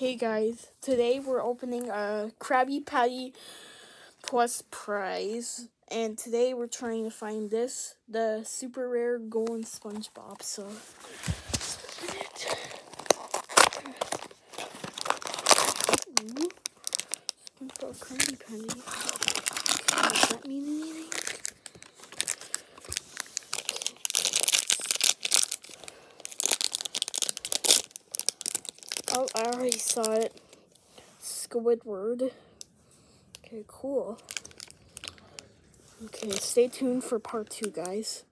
Hey guys, today we're opening a Krabby Patty Plus prize, and today we're trying to find this, the super rare golden SpongeBob. So, SpongeBob Krabby Patty. Oh, I already saw it. Squidward. Okay, cool. Okay, stay tuned for part two, guys.